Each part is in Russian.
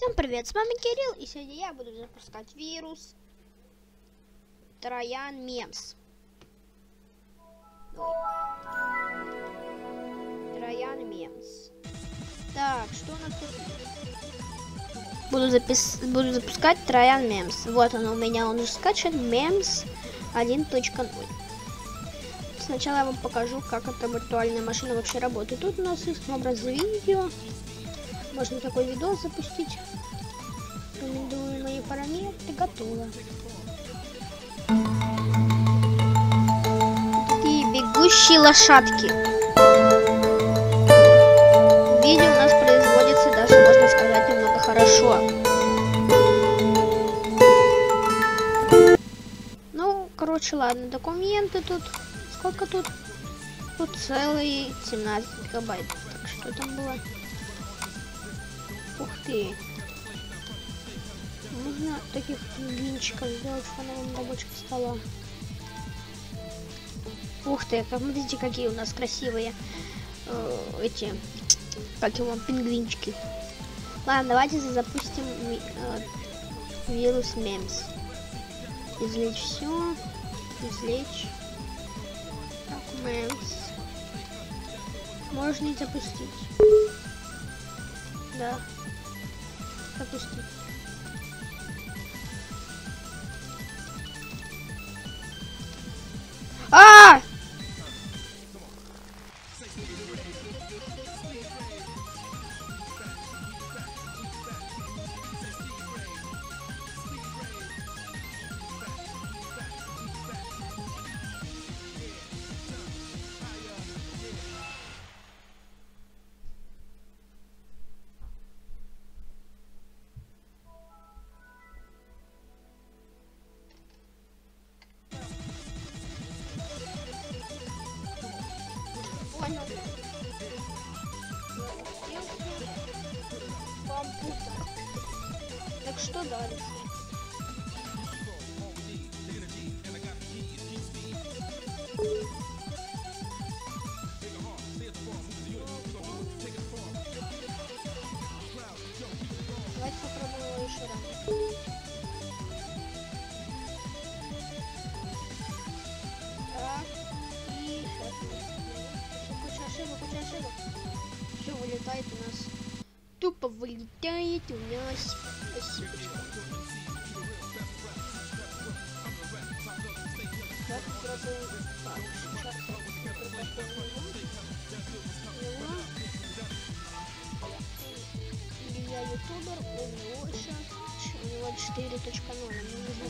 Всем привет, с вами Кирилл, и сегодня я буду запускать вирус Троян Мемс. Ой. Троян Мемс. Так, что у нас тут? Буду, запис... буду запускать Троян Мемс. Вот он у меня, он уже скачан, Мемс 1.0. Сначала я вам покажу, как эта виртуальная машина вообще работает. Тут у нас есть образ видео. Можно такой видос запустить. Рекомендую мои параметры. Готово. Такие бегущие лошадки. Видео у нас производится даже, можно сказать, немного хорошо. Ну, короче, ладно, документы тут. Сколько тут? Тут целые 17 гигабайт. Так, что там было? Ты. Можно таких пингвинчиков сделать фоновым рабочим стола. Ух ты, смотрите, какие у нас красивые э, эти, как его, пингвинчики. Ладно, давайте запустим э, вирус мемс. Извлечь все. Извлечь. Так, мемс. Можно и запустить. Да. Запустить. А! Понял. Что дальше? Давайте попробуем еще раз. Так, и сейчас. Куча ошибок, куча ошибок. Все вылетает у нас. Вылетает у нас ошибочка. Так, попробуем. Так, сейчас я ютубер, у него у него 4.0, а мне нужно,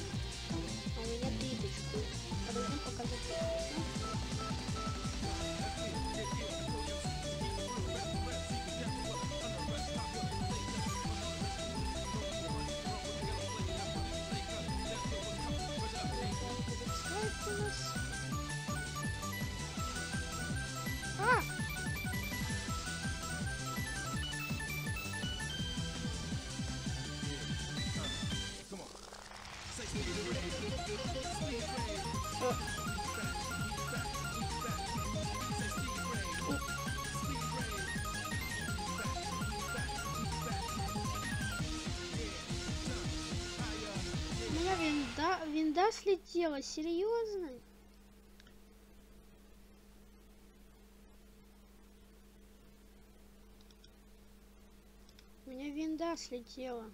слетела, серьезно? У меня винда слетела.